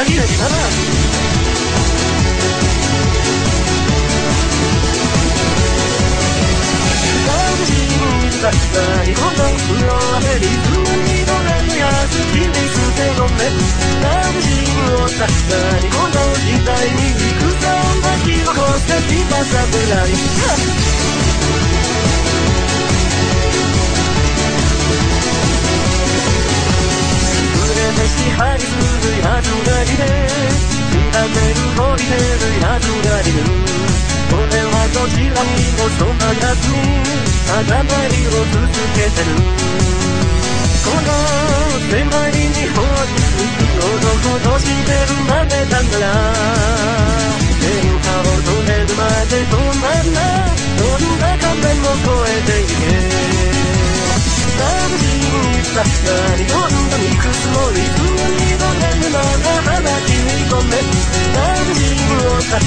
腹切れたなだったりこの風呂はヘリズムに乗れるやつ気にしてごめん何時をたったりこの時代に行くさんだき残してきた侍触れて支配するやつがべる動いてるやつがいる俺はどちらにもそんなやつに定まりを続けてる。この狭い日本に男として生まれたんだ天下を取れるまで止まんな。どんな仮面も越えていけ。何時にさったり。どんなにくつもりすぐにどれるのが花君ごめ。ん何時この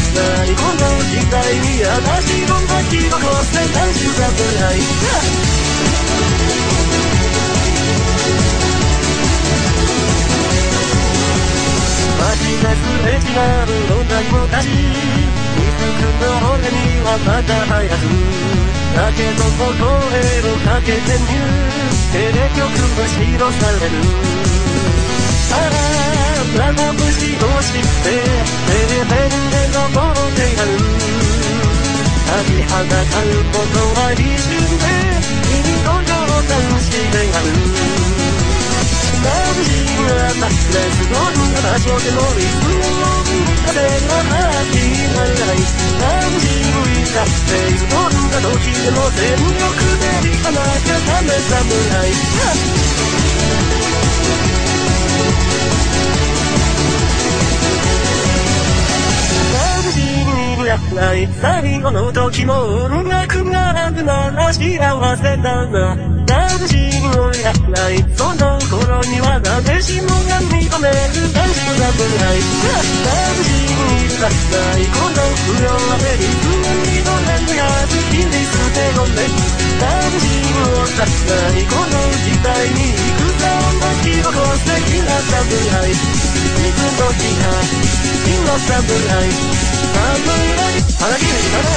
時代に私どんな気をこして何時だとない街ですれ違う女子たち見つくの俺にはまだ早くだけども声をかけてみるテレ曲が白されるあら七節としてことは理順で君と冗談してやる眩しいなったレスどんな場所でもいつも風がハッピーならない眩しいなっていつどんな時でも全力で行かなきゃダメ侍ない。最後の時も音楽があるなら幸せだな眩しい。のやない。その頃には誰しもが認める男子の侍眩しい。だない。この不良はベリズムに乗れるやつ気にしてごめん眩しい。をだない。この時代に行くさ女気をこ素敵な侍い。つの日か真の侍何万円話になら